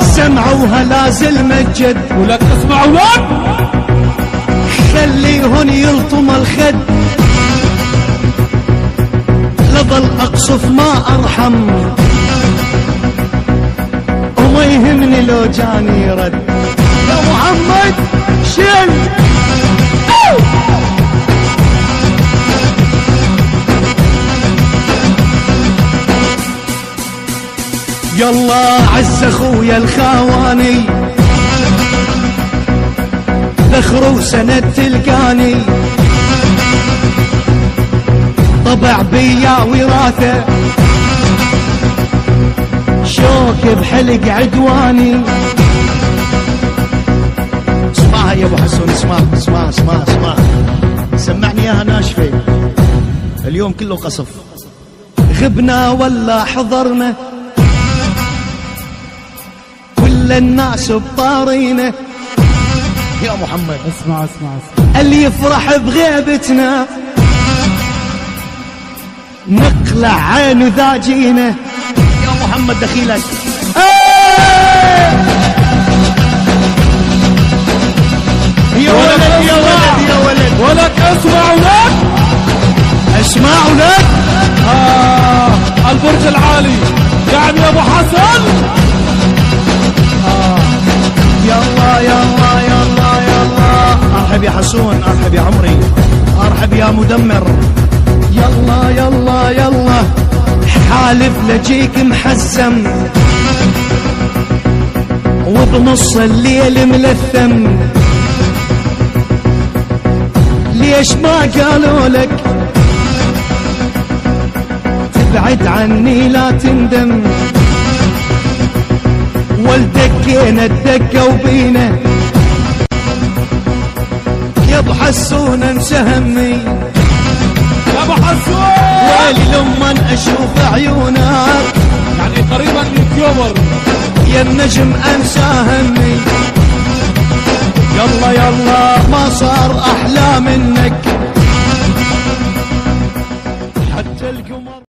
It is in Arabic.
سمعوها لازل مجد ولك اسمعوا لك خليهن يلطم الخد. لظل اقصف ما أرحم. وما يهمني لو جاني رد. يلا عز اخويا الخواني. ذخر وسند تلقاني. طبع بيا وراثة. شوك بحلق عدواني. اسمعها يا ابو حسون اسمعها اسمعها اسمعها اسمعها سمعني اياها ناشفه اليوم كله قصف. غبنا ولا حضرنا. كل الناس بطارينا يا محمد. اسمع اسمع اسمع. اللي يفرح بغيبتنا. نقلع عين ذاجينا يا محمد دخيلك. يا ولد يا ولد يا ولد. ولك اسمعوا لك اسمعوا لك آه البرج العالي. يعني يا ابو حسن. أرحب يا حسون أرحب يا عمري أرحب يا مدمر. يلا يلا يلا حالف لجيك محسم وبنص الليل ملثم. ليش ما قالوا لك؟ تبعد عني لا تندم. والدكينا الدكة وبينا. حسون انسى همي يا أبو حسون ويلي لما أشوف عيونك يعني قريبا من اكتوبر يا النجم أنسى همي. يلا يلا ما صار أحلى منك. حتى القمر.